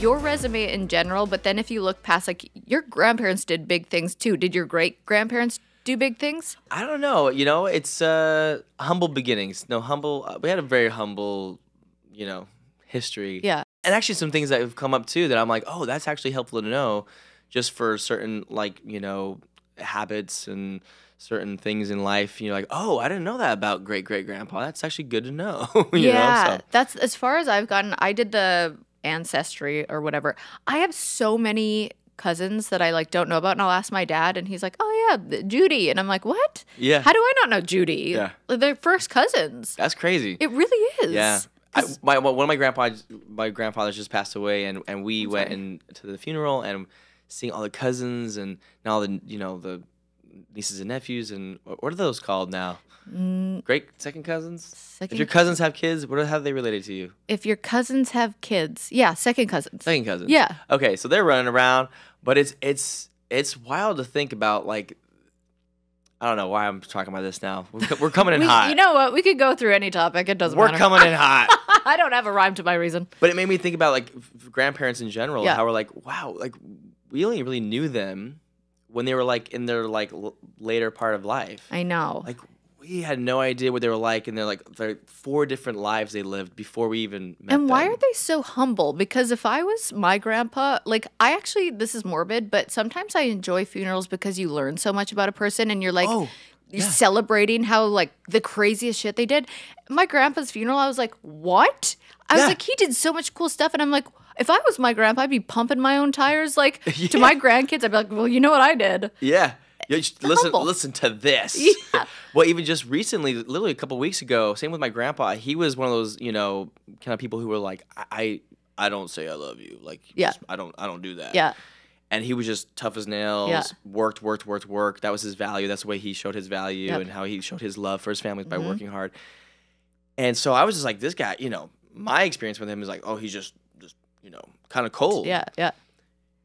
your resume in general, but then if you look past, like your grandparents did big things too. Did your great grandparents do big things? I don't know. You know, it's uh, humble beginnings. No, humble. uh, We had a very humble, you know, history. Yeah. And actually, some things that have come up too that I'm like, oh, that's actually helpful to know, just for certain like you know habits and certain things in life. You're like, oh, I didn't know that about great great grandpa. That's actually good to know. you yeah, Know? So, that's as far as I've gotten. I did the ancestry or whatever. I have so many cousins that I like don't know about, and I'll ask my dad, and he's like, "Oh yeah, Judy," and I'm like, "What? yeah. How do I not know Judy? Yeah. They're first cousins. that's crazy. It really is. Yeah. I, my one of my grandpas, my grandfathers just passed away, and, and we I'm went sorry. in to the funeral and seeing all the cousins and now all the you know the nieces and nephews and what are those called now? Mm, Great second cousins. second, If your cousins have kids, what are, how are they related to you? if your cousins have kids, yeah, second cousins. Second cousins. Yeah. Okay, so they're running around, but it's it's it's wild to think about. Like, I don't know why I'm talking about this now. We're, we're coming in We, hot. you know what? We could go through any topic. It doesn't we're matter. coming in hot. I don't have a rhyme to my reason. But it made me think about like grandparents in general. Yeah. How we're like, wow, like we only really knew them when they were like in their like l- later part of life. I know. Like we had no idea what they were like, and they're like they're four different lives they lived before we even met and why them. are they so humble? Because if I was my grandpa, like I actually, this is morbid, but sometimes I enjoy funerals because you learn so much about a person and you're like, oh, you're yeah. celebrating how like the craziest shit they did. My grandpa's funeral, I was like, what? I was like, he did so much cool stuff. And I'm like, if I was my grandpa, I'd be pumping my own tires. Like to my grandkids, I'd be like, well, you know what I did? yeah. Listen, humble. listen to this. Yeah. Well, even just recently, literally a couple weeks ago, same with my grandpa. He was one of those, you know, kind of people who were like, I, I, I don't say I love you. Like, Yeah. I don't, I don't do that. Yeah. and he was just tough as nails. Yeah. Worked, worked, worked, worked. That was his value. That's the way he showed his value Yep. and how he showed his love for his family by Mhm. working hard. And so I was just like, this guy, you know, my experience with him is like, oh, he's just, you know, kind of cold. Yeah. Yeah.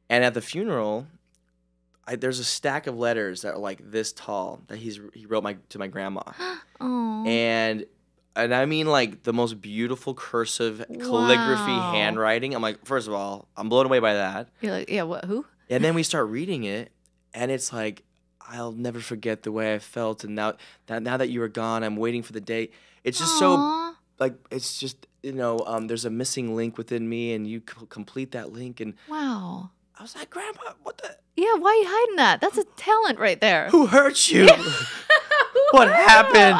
And at the funeral, I, there's a stack of letters that are like this tall that he's he wrote my to my grandma, Oh. and and I mean like the most beautiful cursive calligraphy Wow. handwriting. I'm like, first of all, I'm blown away by that. You're like, yeah, what, who? And then we start reading it, and it's like, I'll never forget the way I felt, and now that now that you are gone, I'm waiting for the day. It's just so like it's just you know, um, there's a missing link within me, and you c- complete that link, and Wow. I was like, Grandpa, what the? Yeah, why are you hiding that? That's a talent right there. Who hurt you? what happened?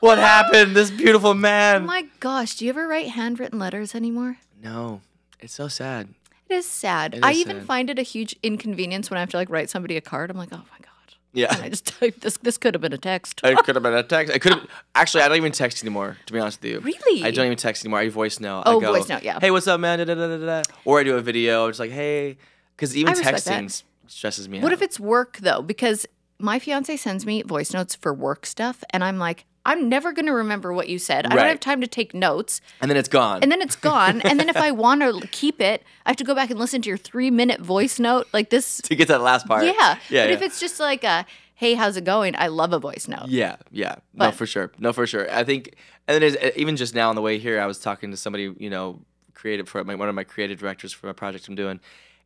What happened? This beautiful man. Oh my gosh, do you ever write handwritten letters anymore? no, it's so sad. It is sad. It I even sad. find it a huge inconvenience when I have to like write somebody a card. I'm like, oh my god. Yeah. I just type this. This could have been a text. It could have been a text. I could have actually. I don't even text anymore. To be honest with you, Really? I don't even text anymore. I voice note. Oh, I go, voice note, yeah. Hey, what's up, man? Da, da, da. Or I do a video. Just like, hey, because even respect that. texting stresses me What out. What if it's work though? Because my fiance sends me voice notes for work stuff, and I'm like, I'm never gonna remember what you said. I don't have time to take notes, and then it's gone. and then it's gone. and then if I want to keep it, I have to go back and listen to your three minute voice note. Like this. to get to that last part. Yeah. Yeah. But yeah. if it's just like a, hey, how's it going? I love a voice note. Yeah, yeah, no, for sure, no, for sure. I think, and then even just now on the way here, I was talking to somebody, you know, creative for my, one of my creative directors for a project I'm doing,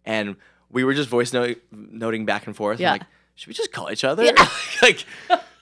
and we were just voice note, noting back and forth. Yeah. I'm like, should we just call each other? Yeah. like,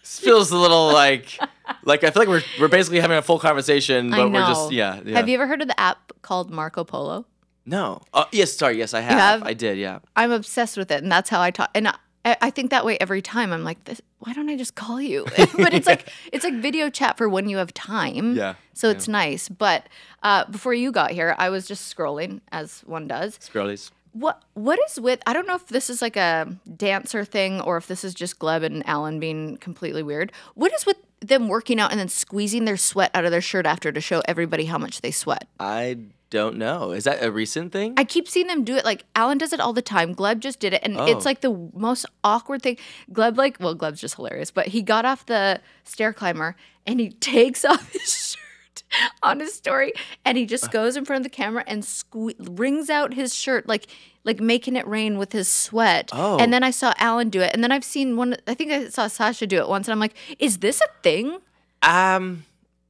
feels a little like, like I feel like we're we're basically having a full conversation, but we're just yeah, yeah. Have you ever heard of the app called Marco Polo? No. Oh yes, sorry. Yes, I have. have? I did. Yeah. I'm obsessed with it, and that's how I talk. And I, I think that way every time. I'm like, this, why don't I just call you? but it's like it's like video chat for when you have time. Yeah. So it's nice. But uh, before you got here, I was just scrolling, as one does. Scrollies. What what is with? I don't know if this is like a dancer thing or if this is just Gleb and Alan being completely weird. What is with them working out and then squeezing their sweat out of their shirt after to show everybody how much they sweat? I don't know. Is that a recent thing? I keep seeing them do it. Like Alan does it all the time. Gleb just did it, and it's Oh. like the most awkward thing. Gleb, like, well, Gleb's just hilarious, but he got off the stair climber and he takes off his shirt on his story, and he just goes in front of the camera and sque- wrings out his shirt, like, like making it rain with his sweat. Oh. And then I saw Alan do it, and then I've seen one. I think I saw Sasha do it once, and I'm like, is this a thing? Um.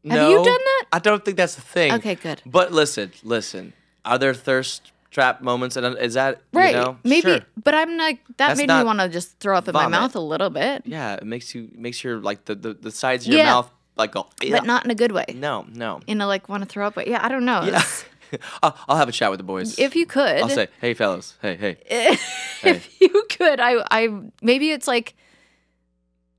Have you done that? I don't think that's a thing. Okay, good. But listen, listen. Are there thirst trap moments, and uh, is that Right. You know, Maybe, Sure. but I'm like that That's made me want to just throw up in my mouth a little bit, Yeah, it makes you makes your like the the, the sides of your Yeah. mouth like go. but not in a good way. No, no. In a like want to throw up. But yeah, I don't know. Yeah. I'll, I'll have a chat with the boys. If you could, I'll say, hey fellas, hey hey. if you could, I, I maybe it's like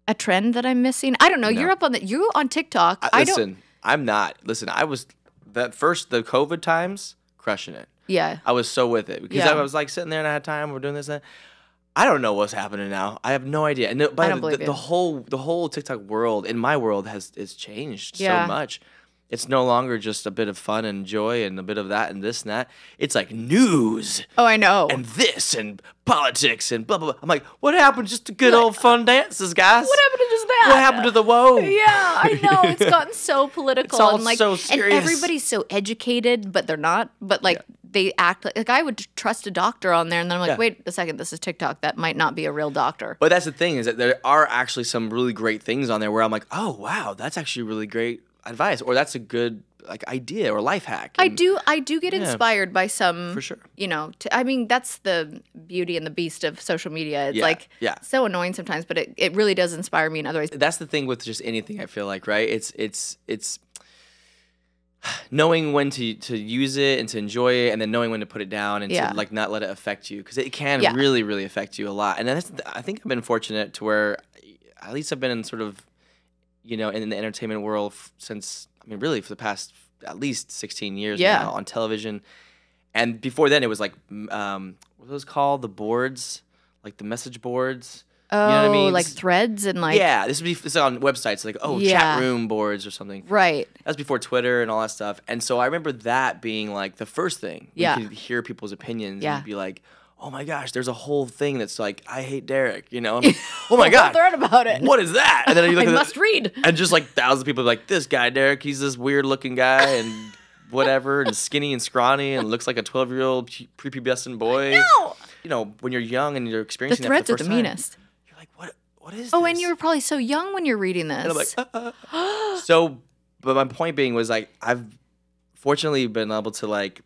a trend that I'm missing. I don't know. No. You're up on the you on TikTok. I, I don't. listen, I'm not. Listen, I was that first the COVID times crushing it. Yeah. I was so with it because Yeah. I was like sitting there and I had time. We're doing this. And that. I don't know what's happening now. I have no idea. And the, but don't the, believe the you. whole the whole TikTok world in my world has is changed Yeah. so much. It's no longer just a bit of fun and joy and a bit of that and this and that. It's like news Oh, I know. and this and politics and blah blah blah. I'm like, what happened just to good old fun dances, guys? what happened to just that? What happened to the whoa? Yeah, I know. It's gotten so political all and like so and serious. everybody's so educated, but they're not. But like they act like like I would trust a doctor on there and then I'm like, Yeah. wait a second, this is TikTok. That might not be a real doctor. But that's the thing is that there are actually some really great things on there where I'm like, oh wow, that's actually really great advice, or that's a good like idea or life hack. I do I do get Yeah. inspired by some for sure. you know, t I I mean, that's the beauty and the beast of social media. It's Yeah, like yeah. so annoying sometimes, but it, it really does inspire me in other ways. That's the thing with just anything. I feel like right. It's it's it's knowing when to to use it and to enjoy it, and then knowing when to put it down and Yeah. to like not let it affect you because it can Yeah. really really affect you a lot. And that's I think I've been fortunate to where at least I've been in sort of you know in the entertainment world f- since I mean really for the past at least 16 years Yeah. now on television. And before then, it was like um, what are those called? The boards, like the message boards. Oh, know what I mean? Oh, like threads and like yeah, this would be this is on websites like oh Yeah. chat room boards or something. right. That's before Twitter and all that stuff. And so I remember that being like the first thing. Yeah. You could hear people's opinions Yeah. and be like, oh my gosh, there's a whole thing that's like, I hate Derek, you know? Like, oh my God, thread about it. what is that? And then you look I must the, read. and just like thousands of people are like, this guy, Derek, he's this weird looking guy and whatever, and skinny and scrawny and looks like a 12 year old prepubescent boy. No, You know, when you're young and you're the experiencing that threads are the the time, meanest. What? Is Oh, this? and you were probably so young when you're reading this. And I'm like, uh, uh. so, but my point being was like, I've fortunately been able to like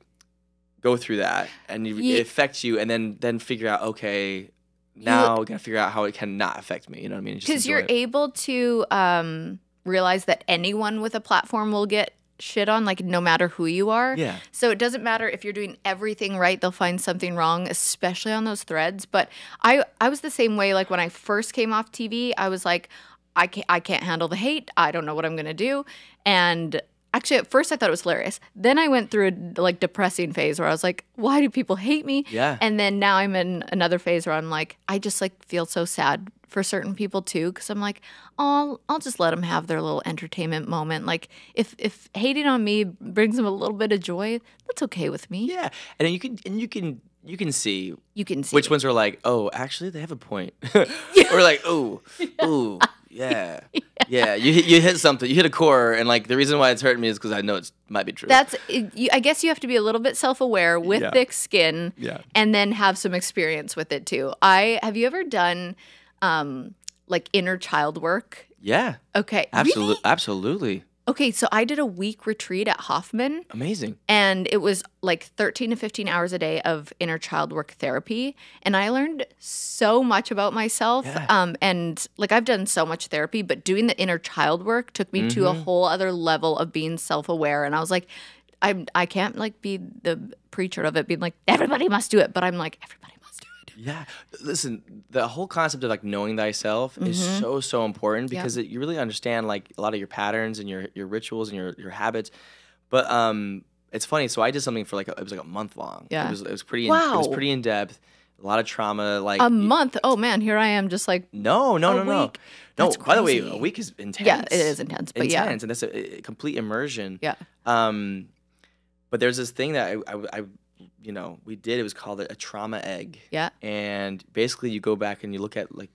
go through that and you, Ye- it affects you and then, then figure out, okay, now we gotta figure out how it cannot affect me. You know what I mean? Because you're it. able to um, realize that anyone with a platform will get shit on, like no matter who you are. Yeah. So it doesn't matter if you're doing everything right; they'll find something wrong, especially on those threads. But I, I was the same way. Like when I first came off TV, I was like, I can't, I can't handle the hate. I don't know what I'm gonna do, and. Actually, at first I thought it was hilarious. Then I went through a like depressing phase where I was like, "Why do people hate me?" Yeah. And then now I'm in another phase where I'm like, I just like feel so sad for certain people too, because I'm like, oh, I'll just let them have their little entertainment moment. Like, if if hating on me brings them a little bit of joy, that's okay with me. yeah. And then you can, and you can, you can see You can see which ones are like, oh, actually they have a point. or like, oh, ooh, yeah. Yeah. You, hit- you hit something, you hit a core. And like the reason why it's hurting me is because I know it might be true. That's. You, I guess you have to be a little bit self aware with Yeah. thick skin, Yeah. and then have some experience with it too. I have you ever done, um, like inner child work? yeah. Okay, Absolutely. Really? Absolutely. Okay, so I did a week retreat at Hoffman. Amazing. and it was like 13 to 15 hours a day of inner child work therapy and i learned so much about myself Yeah. um, and like i've done so much therapy but doing the inner child work took me to a Mm-hmm. whole other level of being self-aware and i was like i i can't like be the preacher of it being like everybody must do it but i'm like everybody must do it Yeah. Listen, the whole concept of like knowing thyself is so so important because it, you really understand like a lot of your patterns and your your rituals and your your habits. But um it's funny. So I did something for like a, it was like a month long. Yeah. It was it was pretty in, it was Wow. pretty in depth. A lot of trauma like a month oh man here i am just like No, no, no, no. week? No, That's by the way, a week is intense. yeah it is intense but yeah intense, and that's a, a complete immersion. yeah Um, but there's this thing that I, I, I, you know, we did. It was called a, trauma egg. Yeah. And basically, you go back and you look at like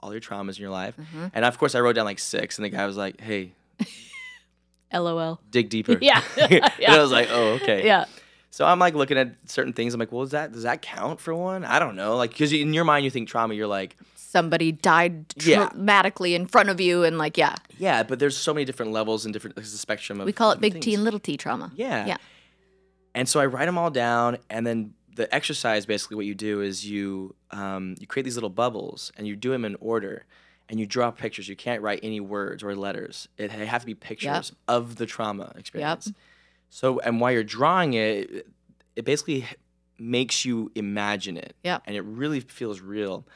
all your traumas in your life. Mhm. And of course, I wrote down like six, and the guy was like, "Hey, lol dig deeper." Yeah. and I was like, "Oh, okay." yeah So I'm like looking at certain things. I'm like, "Well, is that does that count for one? I don't know." Like, because in your mind, you think trauma. You're like, somebody died Yeah. traumatically in front of you and like yeah "Yeah," but there's so many different levels and different. A spectrum of. we call it big T and little T trauma Yeah. yeah And so I write them all down, and then the exercise basically what you do is you um, you create these little bubbles and you do them in order and you draw pictures. You can't write any words or letters. It they have to be pictures of the trauma experience. So and while you're drawing it, it- basically makes you imagine it. Yep. And it really feels real.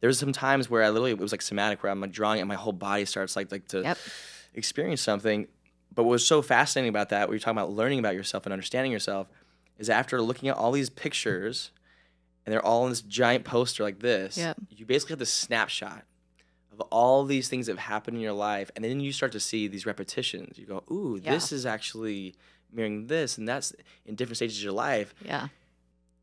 There's some times where I literally it was like somatic where I'm like drawing it and my whole body starts like like to Yep. experience something. But what was so fascinating about that, you're talking about learning about yourself and understanding yourself, is after looking at all these pictures and they're all in this giant poster like this, Yep. you basically have this snapshot of all these things that have happened in your life. And then you start to see these repetitions. You go, ooh, Yeah. this is actually mirroring this, and that's in different stages of your life. Yeah.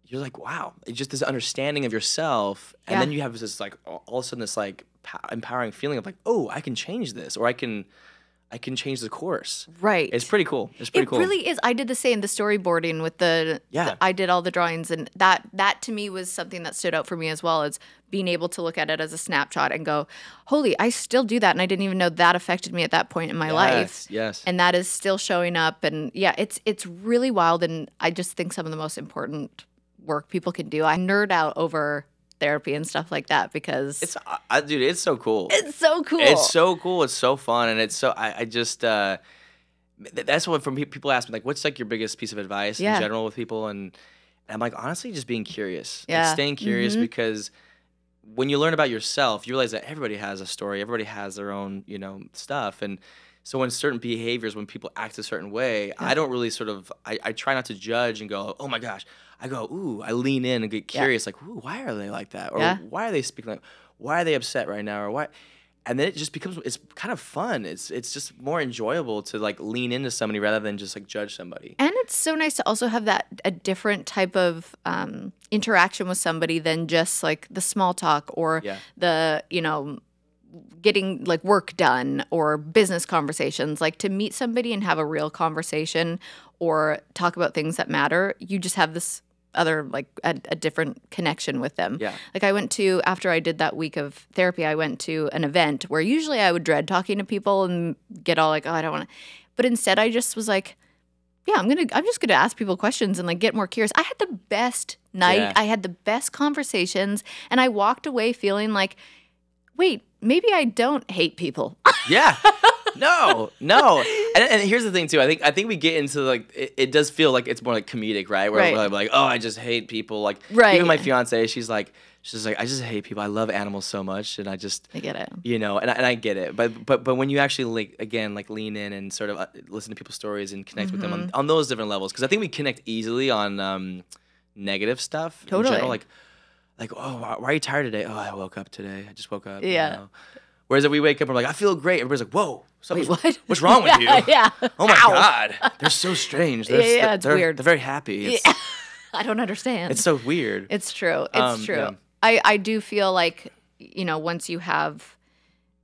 You're like, wow, it's just this understanding of yourself. And Yeah. then you have this like all all of a sudden this like empowering feeling of like, oh, I can change this, or I can, I can change the course. Right. It's pretty cool. It's pretty it cool. It really is. I did the same. The storyboarding with the Yeah. the- I did all the drawings, and that that to me was something that stood out for me as well as being able to look at it as a snapshot and go, "Holy, I still do that," and I didn't even know that affected me at that point in my life. Yes, yes. And that is still showing up, and yeah, it's it's really wild, and I just think some of the most important work people can do. I nerd out over therapy and stuff like that because It's, dude, it's so cool. it's so cool. It's so cool. It's so fun, and it's so. I, I just. uh th- That's what from people ask me like, what's like your biggest piece of advice Yeah. in general with people, and, and I'm like, honestly, just being curious. Like, Yeah. staying curious Mhm. because when you learn about yourself, you realize that everybody has a story. Everybody has their own, you know, stuff, and. So when certain behaviors, when people act a certain way, I don't really sort of, I, I try not to judge and go, oh my gosh. I go, ooh, I lean in and get Yeah. curious, like, ooh, why are they like that? Or Yeah. why are they speaking like, why are they upset right now? Or why? and then it just becomes it's kind of fun it's it's just more enjoyable to like lean into somebody rather than just like judge somebody And it's so nice to also have that a different type of um, interaction with somebody than just like the small talk or Yeah. the you know getting like work done or business conversations. Like to meet somebody and have a real conversation or talk about things that matter, you just have this other like a, a different connection with them. Yeah. Like I went to after I did that week of therapy, I went to an event where usually I would dread talking to people and get all like, oh, I don't want to. But instead, I just was like, yeah, I'm gonna, I'm just gonna ask people questions and like get more curious. I had the best night. Yeah. I had the best conversations, and I walked away feeling like, wait, maybe I don't hate people. Yeah no no and, and here's the thing too i think i think we get into like it, it does feel like it's more like comedic right where Right. we're like oh i just hate people like Right. even my fiance she's like she's like i just hate people i love animals so much and i just I get it. you know and I, and I get it but but but when you actually like again like lean in and sort of uh, listen to people's stories and connect with them on, Mm-hmm. on those different levels because i think we connect easily on um negative stuff in Totally. general, like like oh why, are you tired today oh i woke up today i just woke up you Yeah. know? Whereas if we wake up and we're like i feel great everybody's like whoa Wait, what? what's wrong with you Yeah, yeah. oh my Ow. god they're so strange they're, Yeah, yeah, it's they're, weird. they're very happy it's, I don't understand. it's so weird It's true. It's Um, true. yeah. I, I do feel like, you know, once you have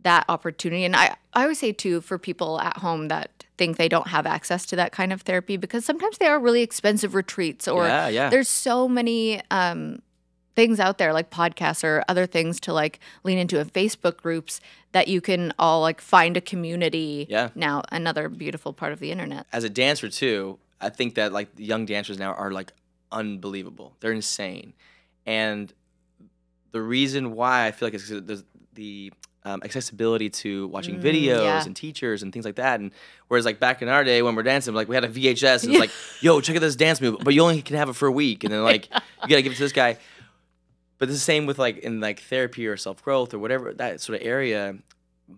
that opportunity, and I, I always say too, for people at home that think they don't have access to that kind of therapy, because sometimes they are really expensive retreats, or Yeah, yeah. there's so many um, things out there like podcasts or other things to like lean into in Facebook groups that you can all like find a community. Yeah. Now, another beautiful part of the internet. as a dancer too, I think that like young dancers now are like unbelievable. They're insane, and the reason why I feel like it's there's the um, accessibility to watching videos Mm, yeah. and teachers and things like that. And whereas like back in our day when we're dancing, like we had a VHS and it's like, yo, check out this dance move, but you only can have it for a week, and then like you gotta give it to this guy. But the same with like in like therapy or self growth or whatever that sort of area.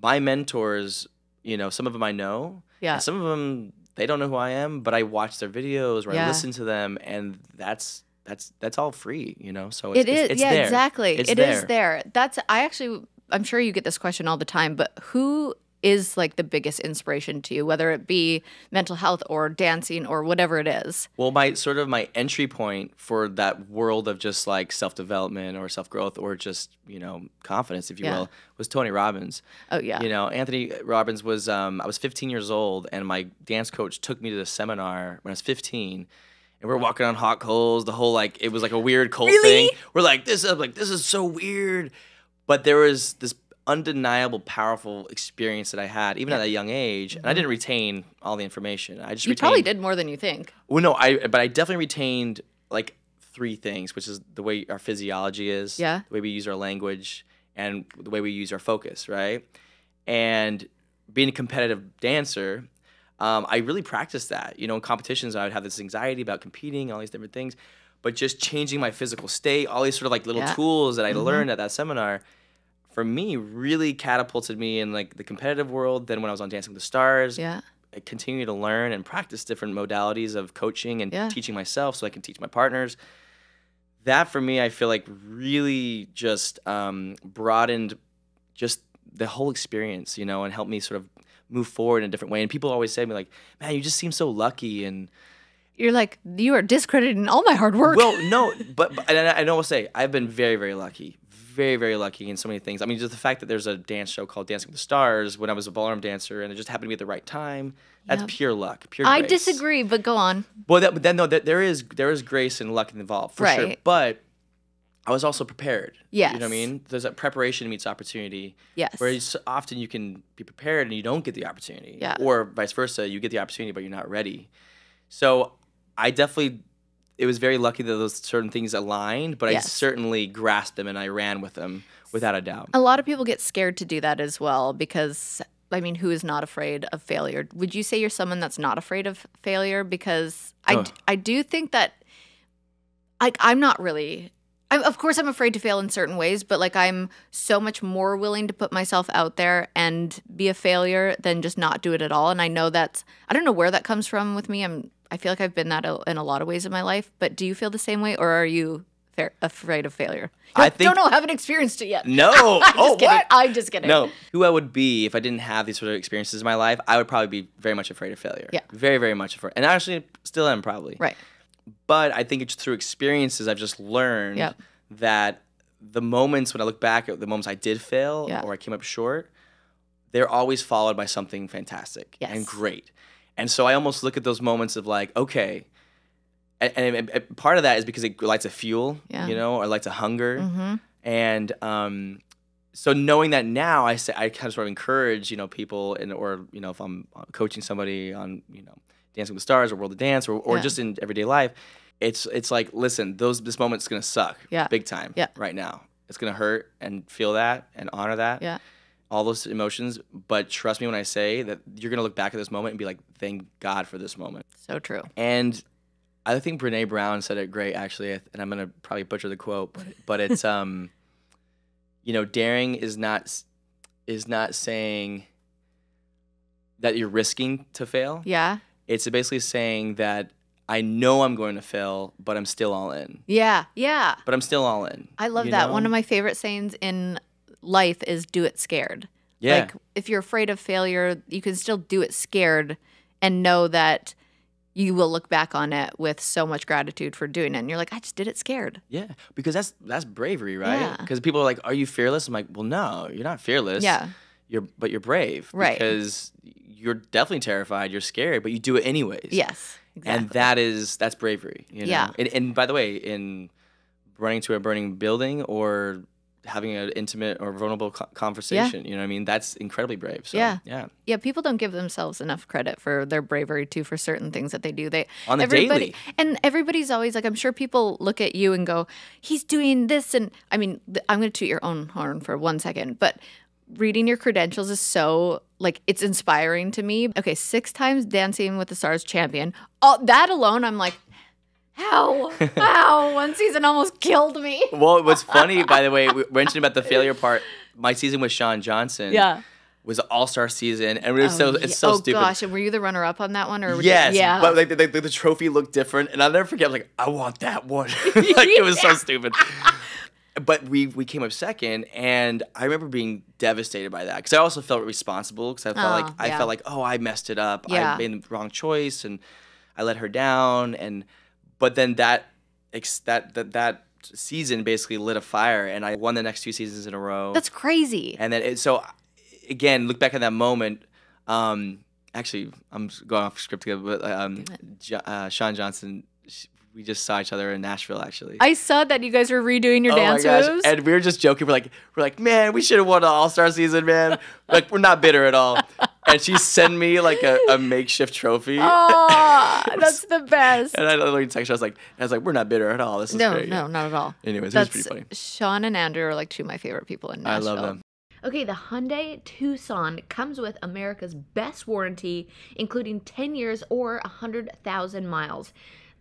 My mentors, you know, some of them I know, Yeah. some of them they don't know who I am, but I watch their videos or I listen to them, and that's that's that's all free, you know. So It it's, it's, it's yeah, there. exactly. It's It is there. there. That's I actually I'm sure you get this question all the time, but who is like the biggest inspiration to you, whether it be mental health or dancing or whatever it is? Well, my sort of my entry point for that world of just like self development or self growth or just you know confidence, if you Yeah. will, was Tony Robbins. Oh yeah. You know, Anthony Robbins was. Um, I was 15 years old, and my dance coach took me to the seminar when I was 15. And we're walking on hot coals. The whole like it was like a weird cult Really? thing. We're like this. I'm like this is so weird, but there was this undeniable, powerful experience that I had even at a young age, and I didn't retain all the information. I just Mm-hmm. you retained, probably did more than you think. well, no, I but I definitely retained like three things, which is the way our physiology is, Yeah. the way we use our language, and the way we use our focus, right? And being a competitive dancer, um, I really practiced that. You know, in competitions, I would have this anxiety about competing, all these different things, but just changing my physical state, all these sort of like little Yeah. tools that I Mhm. learned at that seminar, for me, really catapulted me in like the competitive world. Then when I was on Dancing with the Stars, Yeah. I continue to learn and practice different modalities of coaching and Yeah. teaching myself so I can teach my partners. That for me, I feel like really just um, broadened just the whole experience, you know, and helped me sort of move forward in a different way. And people always say to me like, "Man, you just seem so lucky." And You're like, you are discrediting all my hard work. well, no, but, but and I, I know I'll say I've been very, very lucky, very, very lucky in so many things. I mean, just the fact that there's a dance show called Dancing with the Stars when I was a ballroom dancer, and it just happened to be at the right time. That's Yep. pure luck, pure. I grace. disagree, but go on. Well, that, but then no, there there is there is grace and luck involved for sure. Right. But I was also prepared. you know what I mean. There's that preparation meets opportunity. Yes. Whereas often you can be prepared and you don't get the opportunity. Yeah. Or vice versa, you get the opportunity but you're not ready. So I definitely, it was very lucky that those certain things aligned, but I certainly grasped them and I ran with them without a doubt. A lot of people get scared to do that as well because I mean, who is not afraid of failure? Would you say you're someone that's not afraid of failure? Because I, Oh. d- I do think that like I'm not really I'm, of course I'm afraid to fail in certain ways, but like I'm so much more willing to put myself out there and be a failure than just not do it at all. And I know that's I don't know where that comes from with me. I'm I feel like I've been that in a lot of ways in my life. But do you feel the same way, or are you fa- afraid of failure? I think- don't know. Haven't experienced it yet. No. I'm oh, just oh, kidding. what? I'm just kidding. No, who I would be if I didn't have these sort of experiences in my life, I would probably be very much afraid of failure. Yeah. Very, very much afraid. And I actually still am probably. Right. But I think it's through experiences I've just learned Yep. that the moments when I look back at the moments I did fail Yeah. or I came up short, they're always followed by something fantastic Yes. and great. And so I almost look at those moments of like, okay, and, and, and part of that is because it lights a fuel, Yeah. you know, or lights a hunger. Mm-hmm. And um, so knowing that now, I say I kind of sort of encourage you know people, and or you know if I'm coaching somebody on you know Dancing with the Stars or World of Dance or, or Yeah. just in everyday life, it's it's like listen, those this moment's gonna suck, Yeah. big time, Yeah. right now. It's gonna hurt and feel that and honor that, Yeah. All those emotions. But trust me when I say that you're gonna look back at this moment and be like, thank God for this moment. So true. And I think Brene Brown said it great, actually, and I'm gonna probably butcher the quote, but, but it's um, you know, daring is not is not saying that you're risking to fail. Yeah. It's basically saying that I know I'm going to fail, but I'm still all in. Yeah. Yeah. But I'm still all in. I love that. One of my favorite sayings in life is do it scared. yeah, Like if you're afraid of failure, you can still do it scared and know that you will look back on it with so much gratitude for doing it. And you're like, I just did it scared. yeah, because that's that's bravery, right? Yeah. Because people are like, "Are you fearless?" I'm like, "Well, no, you're not fearless. Yeah. you're but you're brave, Right. Because you're definitely terrified, you're scared, but you do it anyways. Yes. Exactly. and that is that's bravery you know? Yeah. and, and by the way in running to a burning building or having an intimate or vulnerable co- conversation you know what i mean that's incredibly brave so Yeah. yeah yeah, people don't give themselves enough credit for their bravery too for certain things that they do. They On the everybody daily. and everybody's always like, I'm sure people look at you and go, "He's doing this," and I mean, th- I'm going to toot your own horn for one second, but reading your credentials is so like it's inspiring to me. Okay, six times Dancing with the Stars champion. All that alone, I'm like, how? How? One season almost killed me. well what's funny by the way we mentioned about the failure part my season with Shawn Johnson Yeah. was an all-star season and it was Oh, so yeah. it's so oh, stupid gosh, and were you the runner-up on that one, or were you- Yes, yeah, but like the, the, the trophy looked different, and I'll never forget. I was like, I want that one. like it was so stupid. But we we came up second, and I remember being devastated by that because I also felt responsible because I felt Oh, like I yeah. felt like oh I messed it up, Yeah. I made the wrong choice, and I let her down, and but then that that that that season basically lit a fire, and I won the next two seasons in a row. that's crazy. And then it, so again, look back at that moment. Um, actually, I'm going off script again, but um, Jo- uh, Shawn Johnson, we just saw each other in Nashville. Actually, I saw that you guys were redoing your oh dance moves. And we were just joking. We're like, we're like, man, we should have won an All Star season, man. like, we're not bitter at all. And and she sent me like a, a makeshift trophy. Oh, that's the best. And I literally texted. I was like, I was like, we're not bitter at all. This is No, great. no, not at all. Anyways, That's it was pretty funny. Shawn and Andrew are like two of my favorite people in Nashville. I Nashville. love them. Okay, the Hyundai Tucson comes with America's best warranty, including 10 years or 100,000 miles.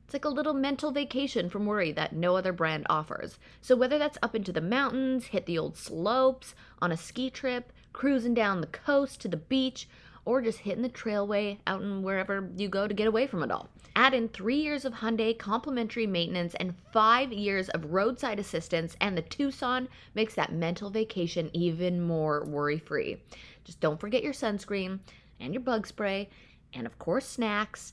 It's like a little mental vacation from worry that no other brand offers. So, whether that's up into the mountains, hit the old slopes, on a ski trip, cruising down the coast to the beach, or just hitting the trailway out and wherever you go to get away from it all. Add in three years of Hyundai complimentary maintenance and five years of roadside assistance, and the Tucson makes that mental vacation even more worry free. Just don't forget your sunscreen and your bug spray, and of course, snacks.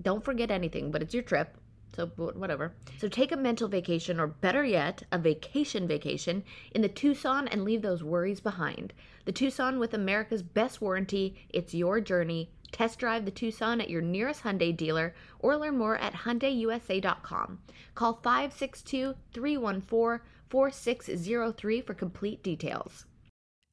Don't forget anything, but it's your trip. So, whatever. So, take a mental vacation, or better yet, a vacation vacation in the Tucson and leave those worries behind. The Tucson with America's best warranty. It's your journey. Test drive the Tucson at your nearest Hyundai dealer or learn more at HyundaiUSA.com. Call 562 314 4603 for complete details.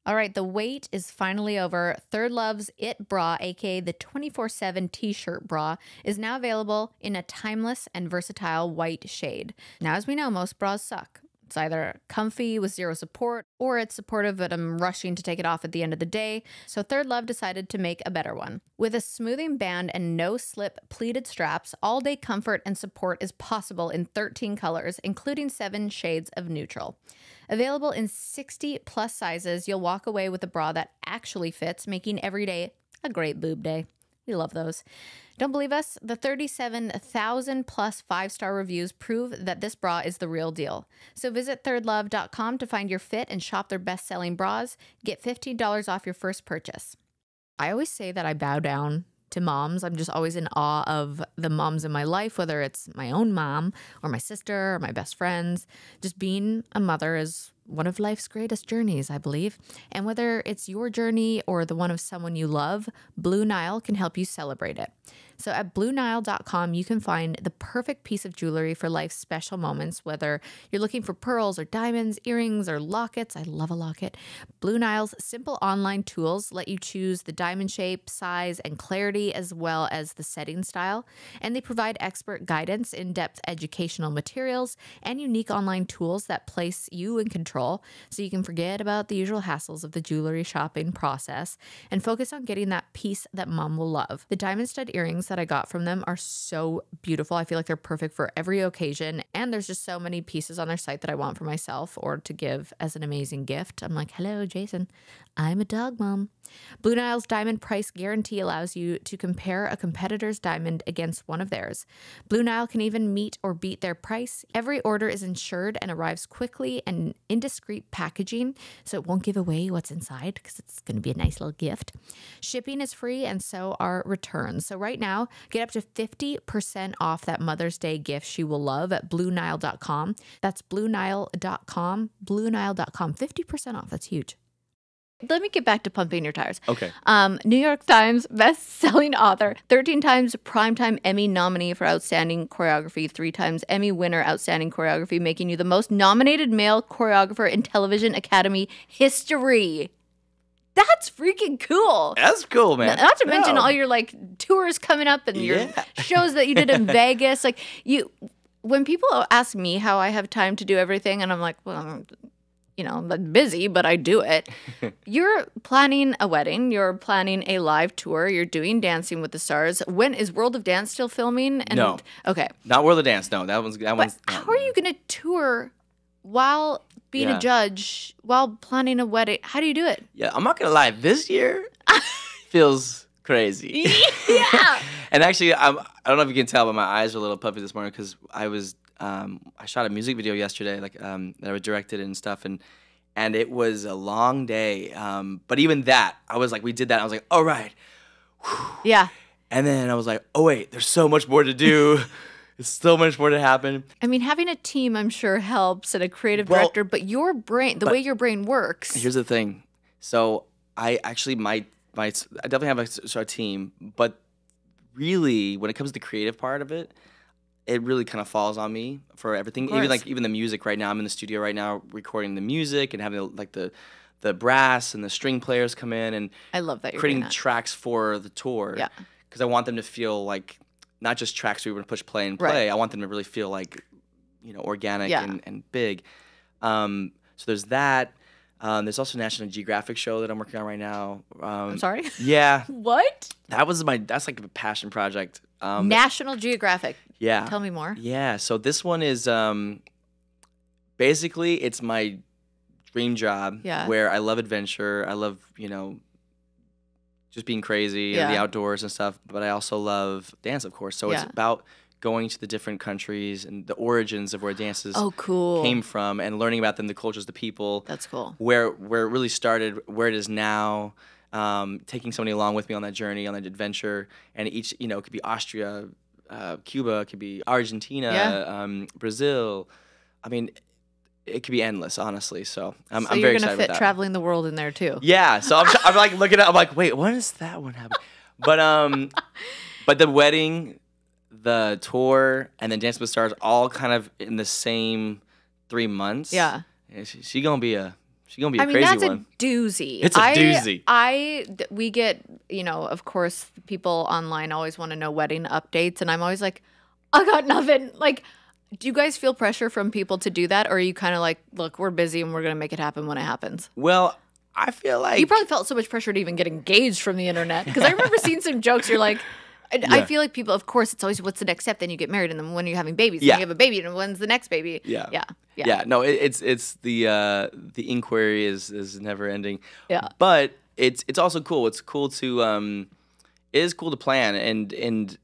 All right, the wait is finally over. ThirdLove's It Bra, aka the 24 7 t shirt bra, is now available in a timeless and versatile white shade. Now, as we know, most bras suck. It's either comfy with zero support or it's supportive but I'm rushing to take it off at the end of the day. So ThirdLove decided to make a better one. With a smoothing band and no slip pleated straps, all day comfort and support is possible in 13 colors, including seven shades of neutral. Available in 60 plus sizes, you'll walk away with a bra that actually fits, making every day a great boob day. We love those. Don't believe us? The 37,000 plus five star reviews prove that this bra is the real deal. So visit thirdlove.com to find your fit and shop their best selling bras. Get $15 off your first purchase. I always say that I bow down to moms. I'm just always in awe of the moms in my life, whether it's my own mom or my sister or my best friends. Just being a mother is one of life's greatest journeys, I believe. And whether it's your journey or the one of someone you love, Blue Nile can help you celebrate it. So at BlueNile.com, you can find the perfect piece of jewelry for life's special moments, whether you're looking for pearls or diamonds, earrings or lockets. I love a locket. Blue Nile's simple online tools let you choose the diamond shape, size, and clarity, as well as the setting style. And they provide expert guidance, in depth educational materials, and unique online tools that place you in control so you can forget about the usual hassles of the jewelry shopping process and focus on getting that piece that mom will love. The diamond stud earrings that I got from them are so beautiful. I feel like they're perfect for every occasion. And there's just so many pieces on their site that I want for myself or to give as an amazing gift. I'm like, hello, Jason. I'm a dog mom. Blue Nile's diamond price guarantee allows you to compare a competitor's diamond against one of theirs. Blue Nile can even meet or beat their price. Every order is insured and arrives quickly and in discreet packaging, so it won't give away what's inside because it's going to be a nice little gift. Shipping is free and so are returns. So right now, get up to 50% off that Mother's Day gift she will love at BlueNile.com. That's BlueNile.com. BlueNile.com. 50% off. That's huge. Let me get back to pumping your tires. Okay. Um, New York Times best-selling author, 13 times Primetime Emmy nominee for Outstanding Choreography, three times Emmy winner Outstanding Choreography, making you the most nominated male choreographer in Television Academy history. That's freaking cool. That's cool, man. Not to mention No. all your like tours coming up and your Yeah. shows that you did in Vegas. Like you, when people ask me how I have time to do everything, and I'm like, well, I'm, you know, I'm busy, but I do it. you're planning a wedding. You're planning a live tour. You're doing Dancing with the Stars. When is World of Dance still filming? And, No. Okay. Not World of Dance. No, that one's that But one's. how are you going to tour while being Yeah. a judge while planning a wedding? How do you do it? Yeah, I'm not gonna lie. This year feels crazy. yeah. and actually, I'm, I don't know if you can tell, but my eyes are a little puffy this morning because I was um, I shot a music video yesterday, like um, that I directed and stuff, and and it was a long day. Um, but even that, I was like, we did that. I was like, all right. Yeah. And then I was like, oh wait, there's so much more to do. There's so much more to happen. I mean, having a team, I'm sure, helps and a creative Well, director, but your brain, the way your brain works. Here's the thing. So I actually might, might I definitely have a team, but really, when it comes to the creative part of it, it really kind of falls on me for everything. Even like even the music right now. I'm in the studio right now recording the music and having like the the brass and the string players come in and I love that you're creating that. tracks for the tour. Yeah. Because I want them to feel like not just tracks we're gonna push play and Right. play. I want them to really feel like, you know, organic Yeah. and, and big. Um, so there's that. Um, there's also a National Geographic show that I'm working on right now. Um, I'm sorry. Yeah, What? that was my. That's like a passion project. Um, National Geographic. Yeah. Tell me more. Yeah. So this one is um, basically it's my dream job. Yeah. Where I love adventure. I love you know just being crazy and the outdoors and stuff. But I also love dance, of course. So Yeah. it's about going to the different countries and the origins of where dances Oh, cool. came from and learning about them, the cultures, the people, That's cool. where where it really started, where it is now. Um, taking somebody along with me on that journey, on that adventure, and each you know it could be Austria, uh, Cuba, it could be Argentina, Yeah. um, Brazil. I mean, it could be endless, honestly. So I'm, so I'm you're very gonna fit traveling the world in there too. Yeah, so I'm, I'm like looking at, I'm like, wait, when is that one happening? But um, but the wedding, the tour, and then Dance with Stars all kind of in the same three months. Yeah. Yeah, she, she gonna be a she gonna be a I mean, crazy that's one. a doozy. It's a I- doozy. I, th- we get, you know, of course, people online always want to know wedding updates, and I'm always like, I got nothing. Like, do you guys feel pressure from people to do that, or are you kind of like, look, we're busy and we're gonna make it happen when it happens? well, I feel like You probably felt so much pressure to even get engaged from the internet because I remember seeing some jokes. You're like. And I feel like people, of course, it's always what's the next step. Then you get married, and then when are you having babies? Yeah. Then you have a baby, and when's the next baby? Yeah. yeah, yeah. yeah. no, it, it's it's the uh, the inquiry is is never ending. Yeah. but it's it's also cool. It's cool to um, it is cool to plan and and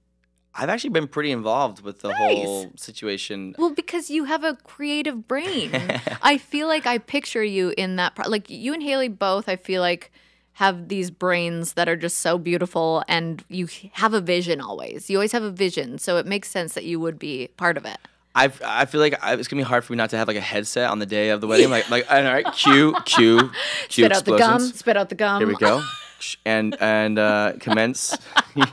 I've actually been pretty involved with the whole situation. Well, because you have a creative brain. I feel like I picture you in that. Pro- like you and Hayley both. I feel like have these brains that are just so beautiful, and you have a vision always. You always have a vision, so it makes sense that you would be part of it. I I feel like I, it's gonna be hard for me not to have like a headset on the day of the wedding. Like like all right, cue cue cue Spit out the gum. Spit out the gum. Here we go, and and uh, commence. yeah.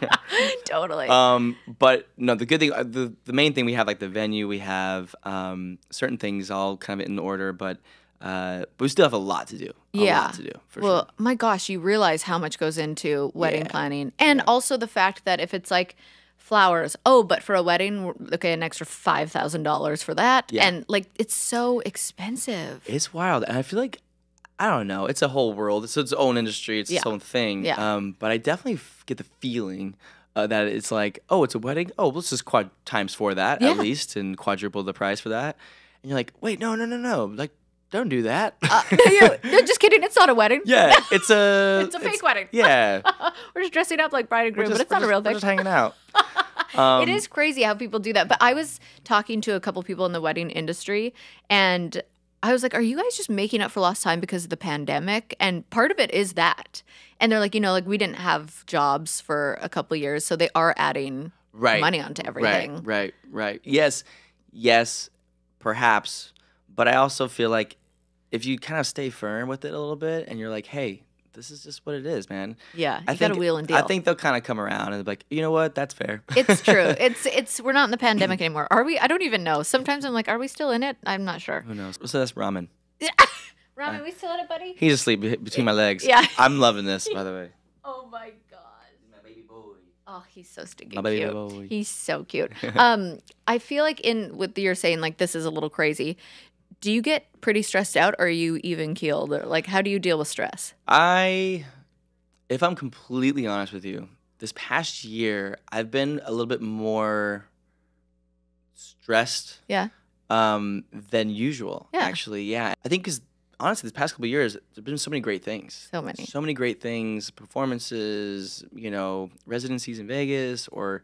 totally. Um, but no, the good thing, uh, the the main thing we have like the venue, we have um certain things all kind of in order, but uh, but we still have a lot to do. A Yeah. lot to do for well, sure. my gosh, you realize how much goes into wedding Yeah. planning, and also the fact that if it's like flowers, oh, but for a wedding, okay, an extra five thousand dollars for that, Yeah. and like it's so expensive. It's wild, and I feel like I don't know. It's a whole world. It's its own industry. It's its own thing. Yeah. Um, but I definitely f- get the feeling uh, that it's like, oh, it's a wedding. Oh, let's just quad times for that Yeah. at least, and quadruple the price for that. And you're like, wait, no, no, no, no. Like, don't do that. Uh, no, no, just kidding. It's not a wedding. yeah, it's a It's a fake wedding. Yeah, We're just dressing up like bride and groom, but it's not we're a real just- we're thing. Just hanging out. Um, it is crazy how people do that. But I was talking to a couple people in the wedding industry, and I was like, "Are you guys just making up for lost time because of the pandemic?" And part of it is that. And they're like, you know, like we didn't have jobs for a couple years, so they are adding right. money onto everything. Right, right, right. Yes, yes, perhaps. But I also feel like if you kind of stay firm with it a little bit and you're like, hey, this is just what it is, man. Yeah, you I got think to wheel and deal. I think they'll kind of come around and be like, you know what, that's fair. it's true. It's it's we're not in the pandemic anymore. Are we? I don't even know. Sometimes I'm like, are we still in it? I'm not sure. Who knows? So that's ramen. Rami, are we still in it, buddy? He's asleep between my legs. Yeah. I'm loving this, by the way. Oh my god. My baby boy. Oh, he's so stinking My baby cute. boy. He's so cute. um, I feel like in what you're saying, like this is a little crazy. Do you get pretty stressed out, or are you even keeled, or like how do you deal with stress? I, if I'm completely honest with you, this past year I've been a little bit more stressed Yeah. um, than usual. Yeah. Actually, yeah. I think because honestly, this past couple of years, there've been so many great things. So many. So many great things, performances, you know, residencies in Vegas, or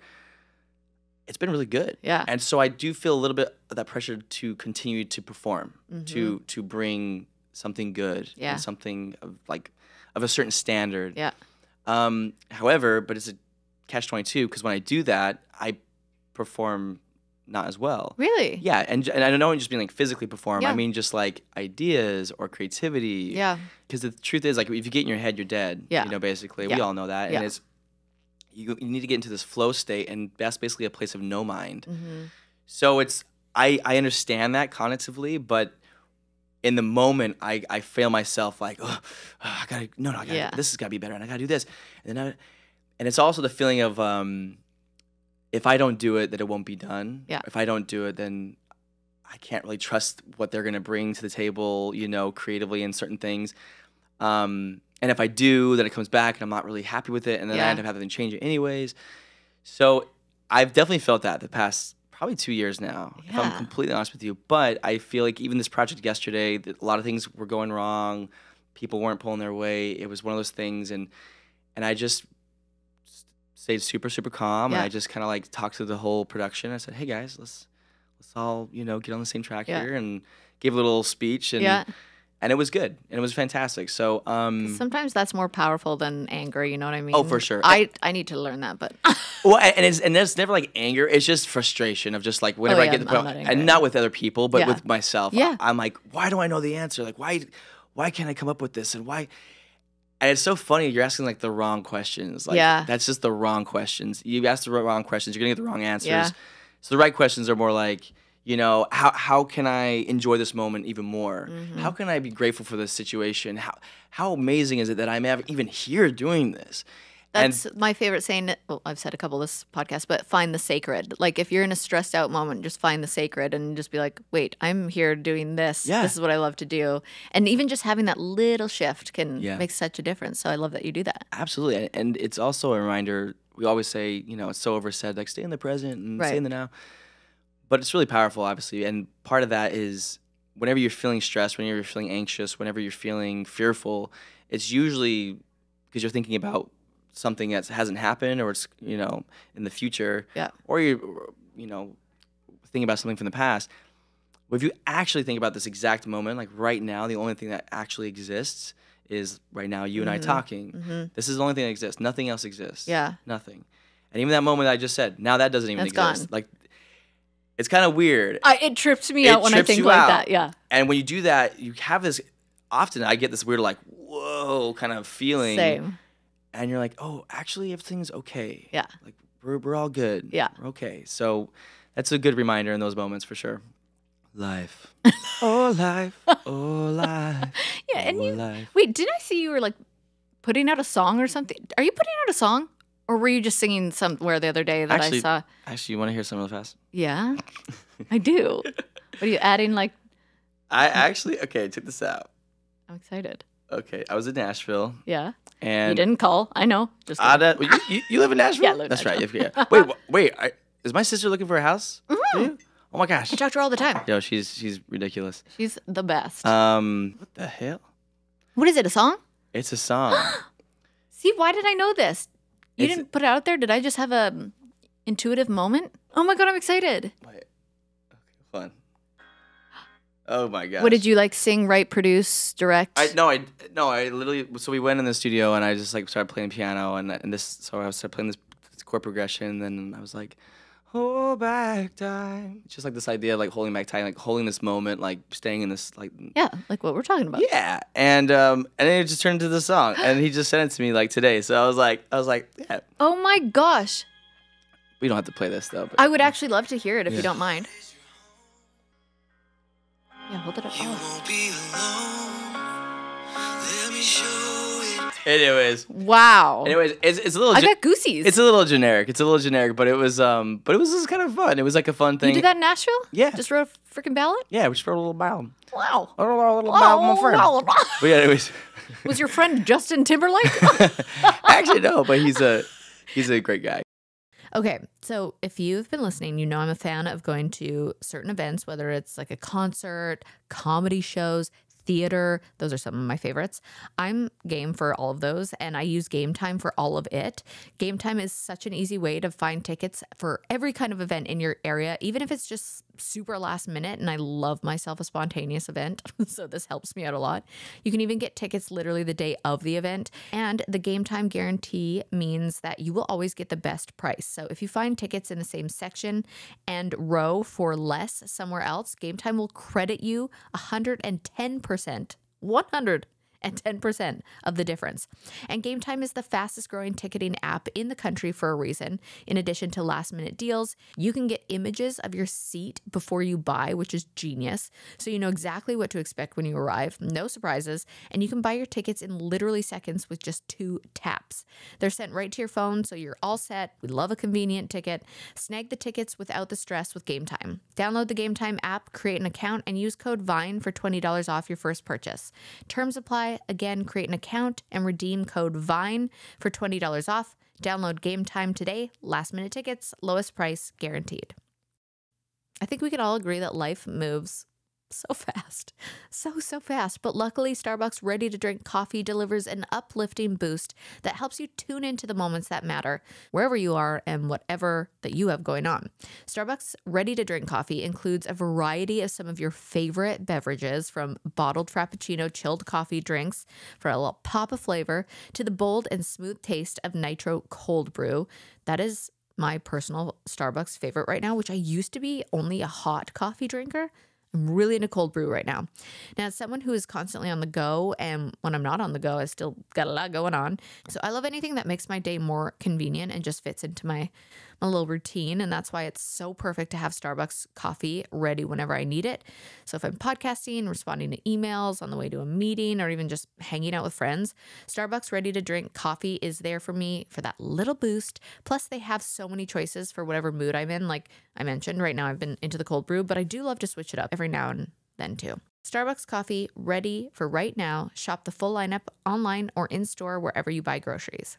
it's been really good. Yeah. And so I do feel a little bit of that pressure to continue to perform, Mm-hmm. to to bring something good, Yeah. and something of like of a certain standard. Yeah. Um, however, but it's a catch twenty two because when I do that, I perform not as well. Really? Yeah, and and I don't know just mean like physically perform. Yeah. I mean just like ideas or creativity. Yeah. Because the truth is, like, if you get in your head, you're dead. Yeah. You know, basically, we all know that, Yeah. and it's you. You need to get into this flow state, and that's basically a place of no mind. hmm So it's I I understand that cognitively, but in the moment I, I fail myself like oh, I gotta no no I gotta, Yeah. this has got to be better and I gotta do this and then I, and it's also the feeling of um if I don't do it that it won't be done Yeah. if I don't do it then I can't really trust what they're gonna bring to the table you know creatively in certain things um and if I do then it comes back and I'm not really happy with it and then I end up having to change it anyways so I've definitely felt that the past probably two years now, yeah. if I'm completely honest with you. But I feel like even this project yesterday, a lot of things were going wrong. People weren't pulling their weight. It was one of those things, and and I just stayed super super calm, and I just kind of like talked to the whole production. I said, "Hey guys, let's let's all you know get on the same track Yeah. here," and gave a little speech, and yeah. And it was good, and it was fantastic. So um, Sometimes that's more powerful than anger. You know what I mean? Oh, for sure. I I need to learn that, but Well, and it's and it's never like anger. It's just frustration of just like whenever Oh, yeah, I get the I'm- I'm point, not and not with other people, but Yeah. with myself. Yeah. I, am like, why do I know the answer? Like, why, why can't I come up with this? And why? And it's so funny. You're asking like the wrong questions. Like, Yeah. That's just the wrong questions. You ask the wrong questions, you're gonna get the wrong answers. Yeah. So the right questions are more like, you know, how how can I enjoy this moment even more? Mm-hmm. How can I be grateful for this situation? How how amazing is it that I'm even here doing this? And- that's my favorite saying. Well, I've said a couple of this podcast, but find the sacred. Like if you're in a stressed out moment, just find the sacred and just be like, wait, I'm here doing this. Yeah. This is what I love to do. And even just having that little shift can Yeah. make such a difference. So I love that you do that. Absolutely, and- and it's also a reminder. We always say, you know, it's so oversaid, like stay in the present and Right. stay in the now. But it's really powerful, obviously, and part of that is whenever you're feeling stressed, whenever you're feeling anxious, whenever you're feeling fearful, it's usually because you're thinking about something that hasn't happened or it's you know in the future, Yeah. or you're you know thinking about something from the past. But if you actually think about this exact moment, like right now, the only thing that actually exists is right now you and I talking. hmm This is the only thing that exists. Nothing else exists. Yeah. Nothing. And even that moment I just said, now that doesn't even That's exist. gone. Like it's kind of weird. I, it trips me It out when I think like out. that. Yeah. And when you do that, you have this often I get this weird like, whoa kind of feeling. Same. And you're like, oh, actually everything's okay. Yeah. Like we're we're all good. Yeah. We're okay. So that's a good reminder in those moments for sure. Life. oh life. Oh life. Yeah. And oh, you life. wait, didn't I see you were like putting out a song or something? Are you putting out a song? Or were you just singing somewhere the other day that Actually- I saw? Actually, you want to hear some of the fast? Yeah. I do. What are you adding like I actually okay, check this out. I'm excited. Okay, I was in Nashville Yeah. and you didn't call. I know. Just kidding. that, you, you, you live in Nashville? Yeah, I live That's right. Nashville. Yeah. Wait, wait. I, is my sister looking for a house? Mm-hmm. Oh my gosh. I talk to her all the time. Yo, she's she's ridiculous. She's the best. Um, what the hell? what is it? A song? It's a song. See, why did I know this? You It's- didn't put it out there. Did I just have a intuitive moment? Oh my god, I'm excited. wait. Okay, hold on. Oh my god. What did you like? Sing, write, produce, direct? I no, I no, I literally. So we went in the studio and I just like started playing piano and and this. So I started playing this, this chord progression. And then I was like, hold back time. It's just like this idea of like holding back time, like holding this moment, like staying in this like yeah, like what we're talking about. Yeah, and um, and then it just turned into the song, and he just sent it to me like today. So I was like, I was like, yeah, Oh my gosh. we don't have to play this though. But I would actually love to hear it if Yeah. you don't mind. Yeah, hold it up. Anyways, Wow. anyways, it's, it's a little, I got goosies. it's a little generic. It's a little generic, but it was um, but it was just kind of fun. It was like a fun thing. you did that in Nashville? Yeah. Just wrote a freaking ballad? Yeah, we just wrote a little ballad. Wow. A little, a little ballad, with my friend. wow. But yeah, anyways, Was your friend Justin Timberlake? actually no, but he's a he's a great guy. Okay, so if you've been listening, you know I'm a fan of going to certain events, whether it's like a concert, comedy shows, theater. Those are some of my favorites. I'm game for all of those, and I use Gametime for all of it. Gametime is such an easy way to find tickets for every kind of event in your area, even if it's just super last minute. And I love myself a spontaneous event, so this helps me out a lot. You can even get tickets literally the day of the event. And the Gametime guarantee means that you will always get the best price. So if you find tickets in the same section and row for less somewhere else, Gametime will credit you 110%. And 10% of the difference. And Gametime is the fastest growing ticketing app in the country for a reason. In addition to last minute deals, you can get images of your seat before you buy, which is genius. So you know exactly what to expect when you arrive, no surprises, and you can buy your tickets in literally seconds with just two taps. They're sent right to your phone, so you're all set. We love a convenient ticket. Snag the tickets without the stress with Gametime. Download the Gametime app, create an account, and use code VINE for $20 off your first purchase. Terms apply. Again, create an account and redeem code VINE for $20 off. Download Gametime today. Last minute tickets, lowest price guaranteed. I think we can all agree that life moves so fast. So, so fast. But luckily, Starbucks Ready to Drink coffee delivers an uplifting boost that helps you tune into the moments that matter, wherever you are and whatever that you have going on. Starbucks Ready to Drink coffee includes a variety of some of your favorite beverages from bottled Frappuccino chilled coffee drinks for a little pop of flavor to the bold and smooth taste of Nitro Cold Brew. That is my personal Starbucks favorite right now, which I used to be only a hot coffee drinker. I'm really into cold brew right now. Now, as someone who is constantly on the go, and when I'm not on the go, I still got a lot going on. So I love anything that makes my day more convenient and just fits into my my little routine. And that's why it's so perfect to have Starbucks coffee ready whenever I need it. So if I'm podcasting, responding to emails, on the way to a meeting, or even just hanging out with friends, Starbucks ready to drink coffee is there for me for that little boost. Plus, they have so many choices for whatever mood I'm in. Like I mentioned, right now I've been into the cold brew, but I do love to switch it up every now and then too. Starbucks coffee ready for right now. Shop the full lineup online or in store wherever you buy groceries.